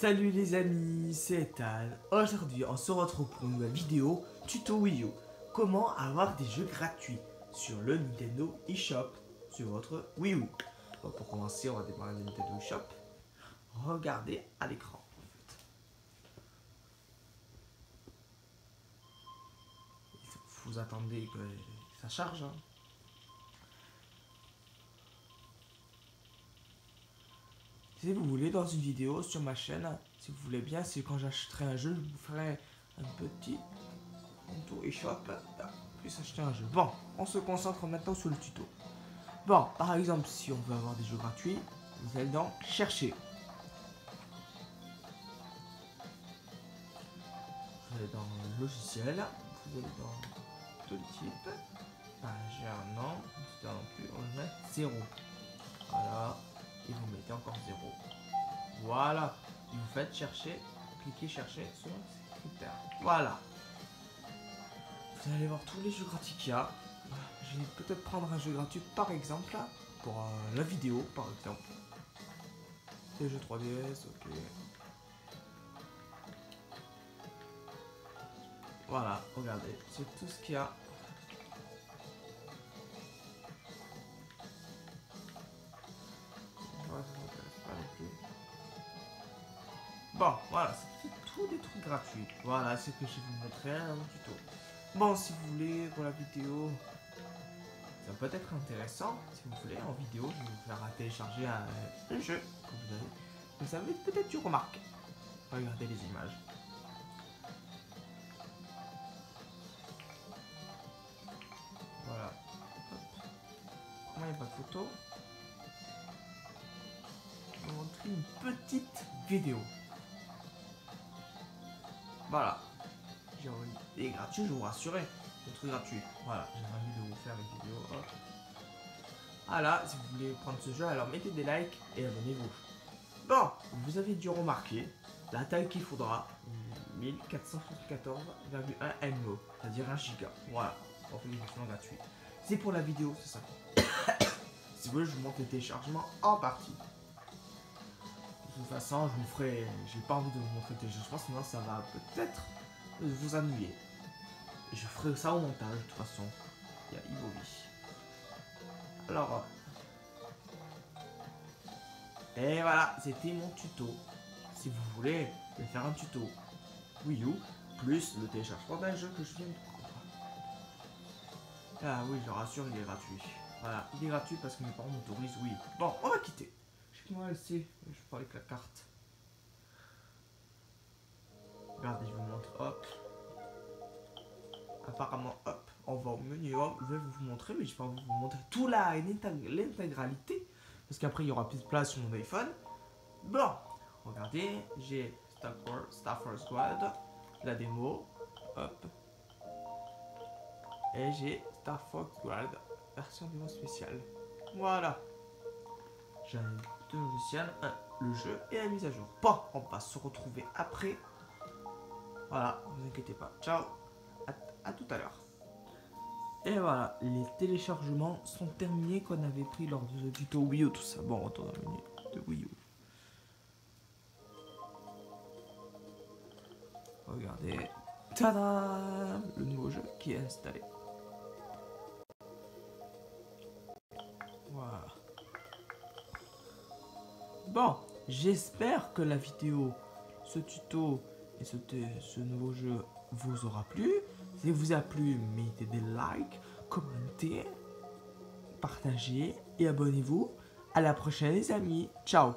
Salut les amis, c'est Ethan. Aujourd'hui, on se retrouve pour une nouvelle vidéo tuto Wii U. Comment avoir des jeux gratuits sur le Nintendo eShop sur votre Wii U. Bon, pour commencer, on va démarrer le Nintendo eShop. Regardez à l'écran. en fait. Vous attendez que ça charge. hein. Si vous voulez, dans une vidéo sur ma chaîne, si vous voulez bien, si quand j'achèterai un jeu, je vous ferai un petit tour eShop, puis acheter un jeu. Bon, on se concentre maintenant sur le tuto. Bon, par exemple, si on veut avoir des jeux gratuits, vous allez dans Chercher. Vous allez dans Logiciel, vous allez dans Tooltip, page non, c'est non plus, on va mettre 0. Voilà et vous mettez encore 0. Voilà. Vous faites chercher, cliquez chercher sur ces critères. Voilà. Vous allez voir tous les jeux gratuits qu'il y a. Je vais peut-être prendre un jeu gratuit par exemple pour euh, la vidéo par exemple. Les jeux 3DS, ok. Voilà, regardez, c'est tout ce qu'il y a Bon, voilà, c'est tout des trucs gratuits. Voilà, c'est ce que je vais vous montrer dans mon tuto. Bon, si vous voulez, pour la vidéo, ça peut être intéressant. Si vous voulez, en vidéo, je vais vous faire télécharger un, un jeu que vous avez. Vous avez peut-être dû remarquer. Regardez les images. Voilà. Comment il n'y a pas de photo je vais vous montrer une petite vidéo. Voilà. J'ai envie. Il est gratuit, je vous rassurer. C'est truc gratuit. Voilà, j'ai envie de vous faire une vidéo. Hop. Voilà, si vous voulez prendre ce jeu, alors mettez des likes et abonnez-vous. Bon, vous avez dû remarquer la taille qu'il faudra 1474,1 MO, c'est-à-dire 1 giga. Voilà, version gratuite. C'est pour la vidéo, c'est ça. si vous voulez, je vous montre le téléchargement en partie. De toute façon, je vous ferai. J'ai pas envie de vous montrer le téléchargement, sinon ça va peut-être vous ennuyer. Je ferai ça au montage, de toute façon. Il y a Ivovi. Alors. Et voilà, c'était mon tuto. Si vous voulez faire un tuto Wii U, plus le téléchargement d'un jeu que je viens de prendre. Ah oui, je rassure, il est gratuit. Voilà, il est gratuit parce que mes parents m'autorisent, oui. Bon, on va quitter. Moi, elle sait. Je avec la carte. Regardez, je vous montre. Hop. Apparemment, hop, on va au menu. Hop, je vais vous montrer, mais je vais vous montrer tout la l'intégralité. Parce qu'après, il y aura plus de place sur mon iPhone. Bon, regardez, j'ai Star Wars, Star Squad, la démo. Hop. Et j'ai Star Fox Squad, version démo spéciale. Voilà. J'ai deux logiciels, un, le jeu et la mise à jour. Bon, on va se retrouver après. Voilà, vous inquiétez pas. Ciao, à, tout à l'heure. Et voilà, les téléchargements sont terminés qu'on avait pris lors de ce tuto Wii U, tout ça. Bon, on retourne le menu de Wii U. Regardez, tada, le nouveau jeu qui est installé. Bon, j'espère que la vidéo, ce tuto et ce, nouveau jeu vous aura plu. Si vous a plu, mettez des likes, commentez, partagez et abonnez-vous. À la prochaine les amis. Ciao